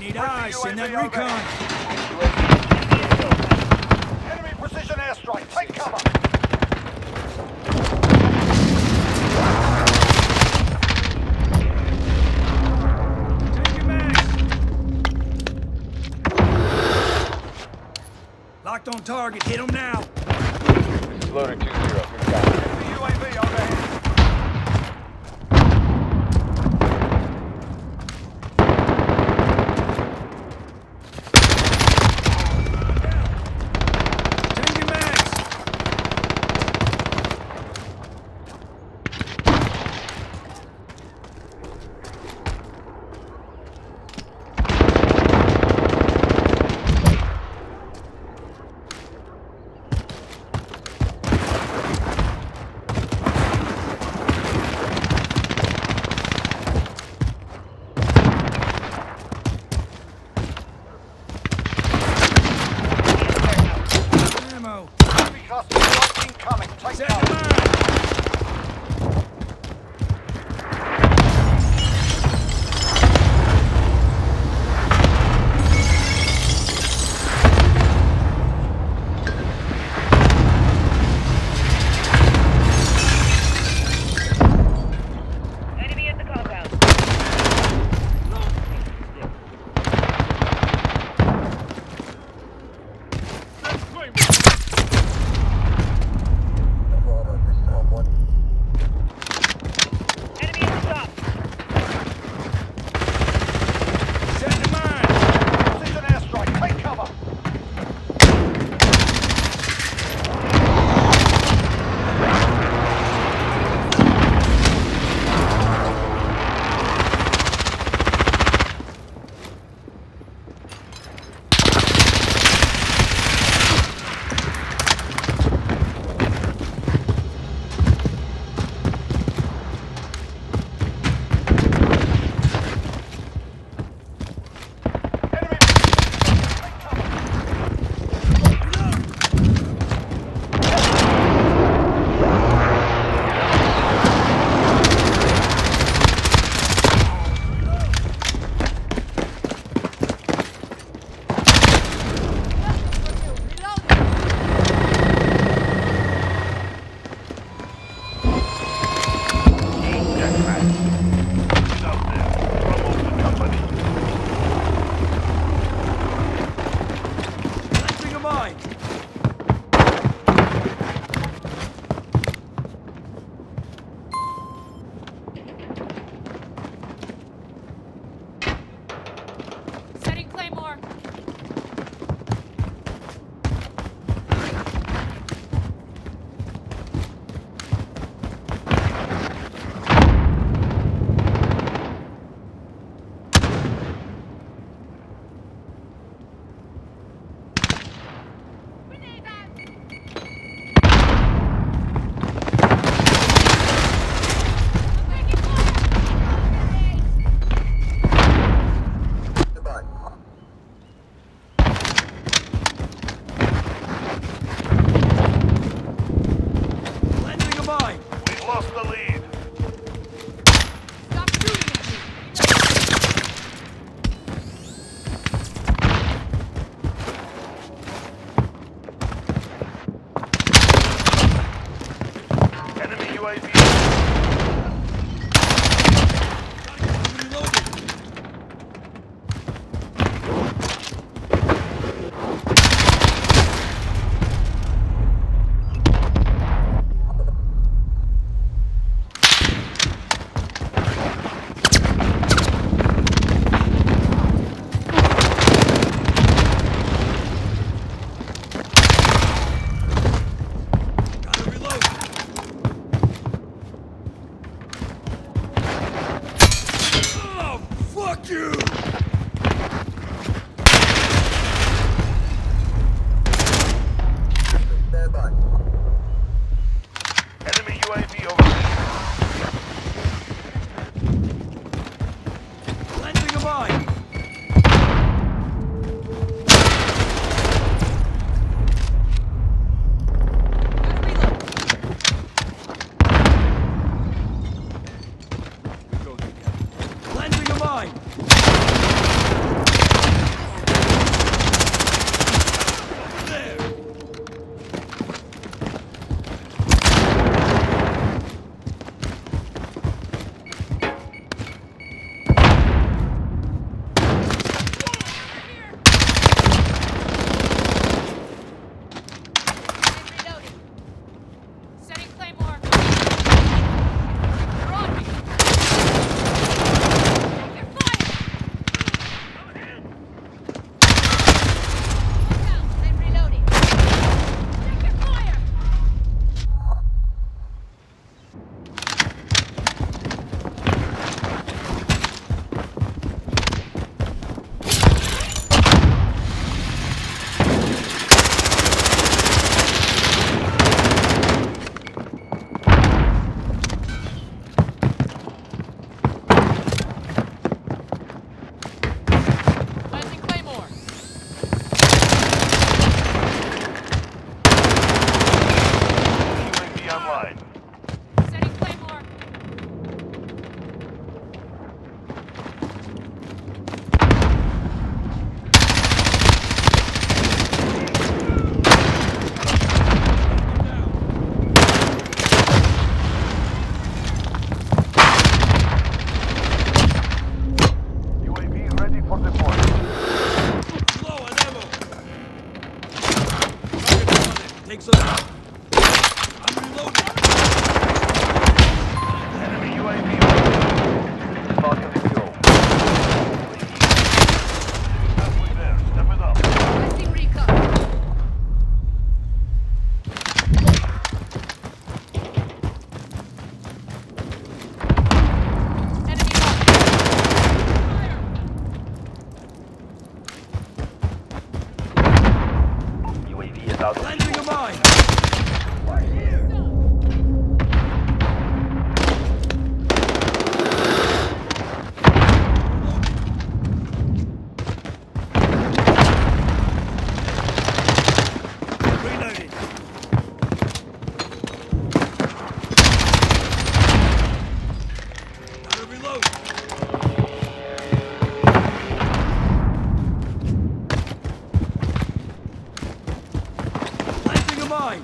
Recon. Enemy precision airstrike. Take cover. Take your mags. Locked on target. Hit him now. This is loader 2-0. Good job. UAV overhead. Fuck you! Mine.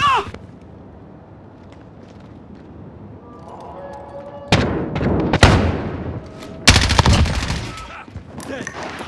Ah! Dead.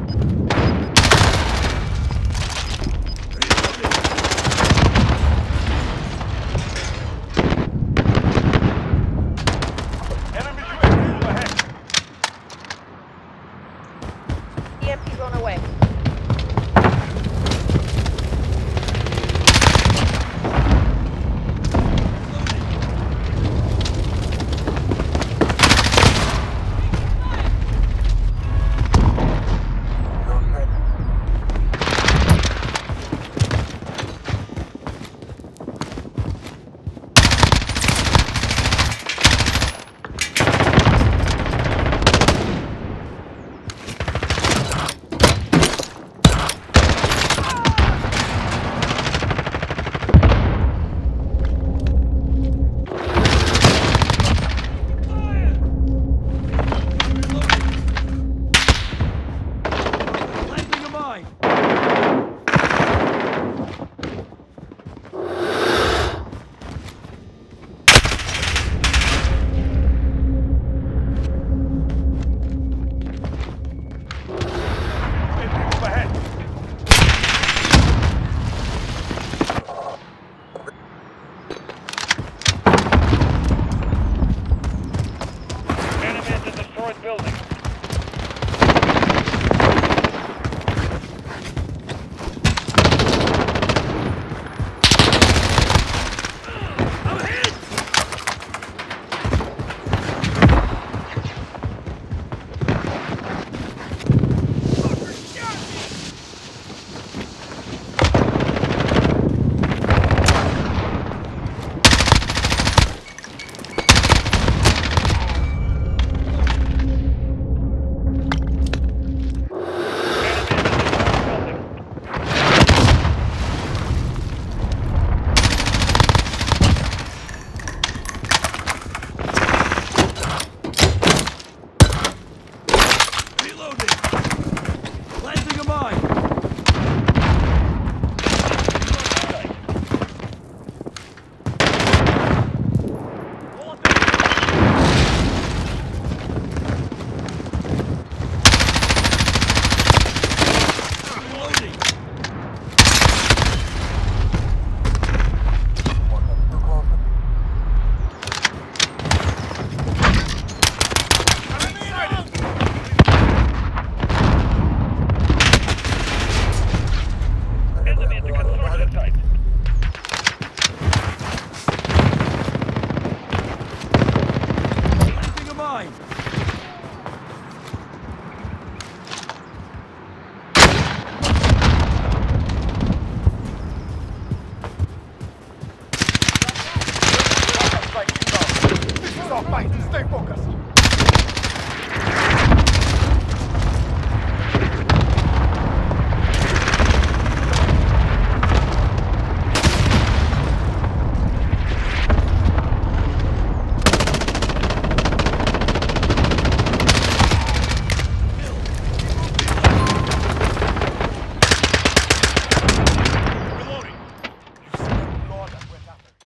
Vem, Poucas!